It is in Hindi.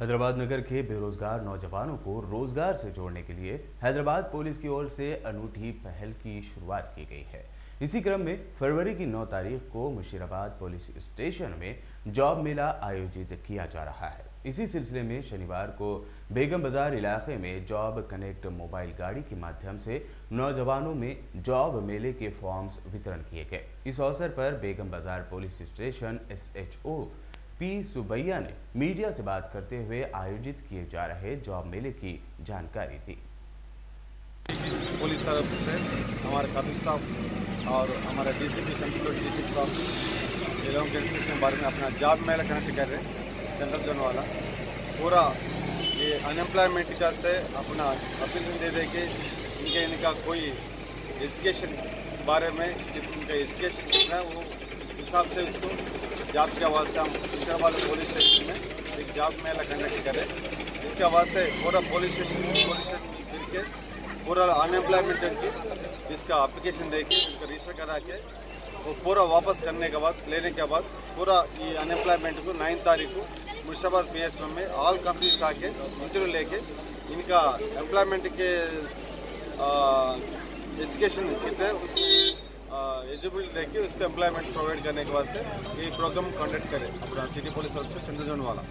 हैदराबाद नगर के बेरोजगार नौजवानों को रोज़गार से जोड़ने के लिए हैदराबाद पुलिस की ओर से अनूठी पहल की शुरुआत की गई है। इसी क्रम में फरवरी की 9 तारीख को मुशीराबाद पुलिस स्टेशन में जॉब मेला आयोजित किया जा रहा है। इसी सिलसिले में शनिवार को बेगम बाज़ार इलाके में जॉब कनेक्ट मोबाइल गाड़ी के माध्यम से नौजवानों में जॉब मेले के फॉर्म्स वितरण किए गए। इस अवसर पर Begum Bazaar police station SHO P Subbaiah ने मीडिया से बात करते हुए आयोजित किए जा रहे जॉब मेले की जानकारी दी। पुलिस तरफ़ से हमारे काबिल साहब और हमारे डीसीपी सेंट्रल डीसीपी साहब ये लोगों के बारे में अपना जॉब मेला कनेक्ट कर रहे हैं सेंट्रल जोन वाला। पूरा ये अनएम्प्लॉयमेंट का से अपना अपील दे दे कि इनके इनका कोई एजुकेशन बारे में इनका एजुकेशन है वो हिसाब से इसको वास्ते हम हुशियाबाद पुलिस स्टेशन में एक जॉब मेला कंडक्ट करें। इसके वास्ते पूरा पुलिस स्टेशन पुलिस स्टेशन फिर के पूरा अनएम्प्लॉयमेंट की इसका एप्लीकेशन दे के उसका रजिस्टर करा के वो पूरा वापस करने के बाद, लेने के बाद पूरा ये अनएम्प्लॉयमेंट को नाइन तारीख को मुर्शाबाद पी में ऑल कंपनीज़ आके इंटरव्यू लेके इनका एम्प्लॉयमेंट के एजुकेशन कितने उसको एलिजिबिलिटी देखिए उसको एम्प्लॉयमेंट प्रोवाइड करने के वास्ते ये प्रोग्राम कंडक्ट करें। अपना city police service central zone वाला